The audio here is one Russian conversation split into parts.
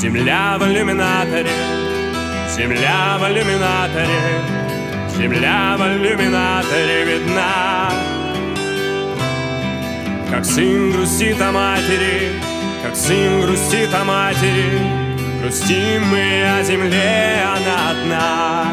Земля в иллюминаторе, земля в иллюминаторе, земля в иллюминаторе видна. Как сын грустит о матери, как сын грустит о матери, грустим мы о земле, она одна.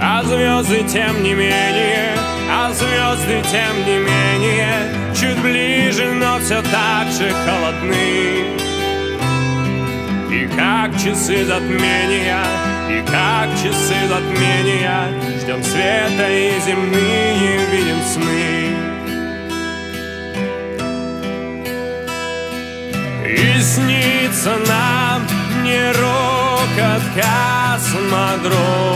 А звезды тем не менее, а звезды тем не менее Чуть ближе, но все так же холодны. И как часы затмения, и как часы затмения Ждем света и земные видим сны. И снится нам не рокот космодрома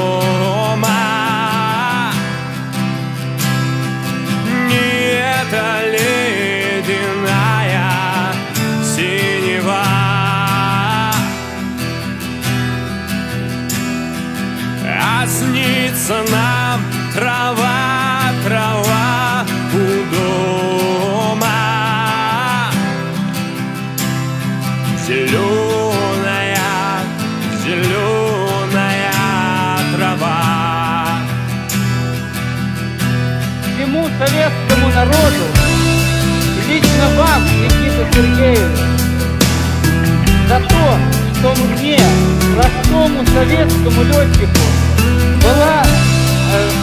трава, трава у дома. Зеленая, зеленая трава. Всему советскому народу лично вам, Никита Сергеевич, за то, что мне, простому советскому летчику, была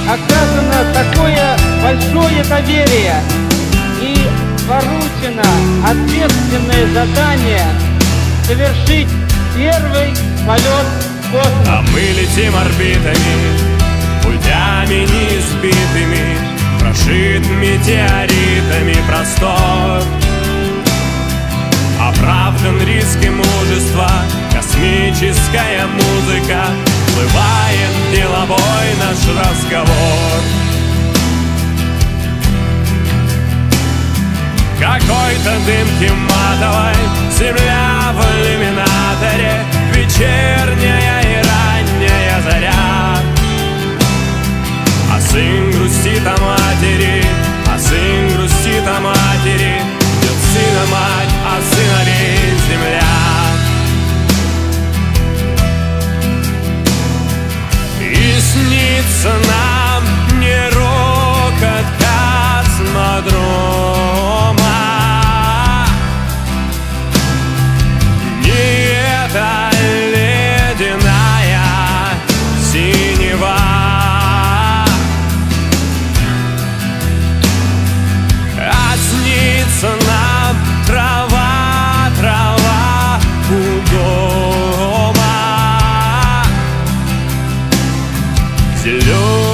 оказано такое большое доверие и поручено ответственное задание совершить первый полет в космос. А мы летим орбитами, путями неизбитыми, Прошит метеоритами простор. Оправдан риск и мужество, космическая музыка, Плывает деловой наш разговор. Какой-то дымки матовой Земля в иллюминаторе tonight. Lord.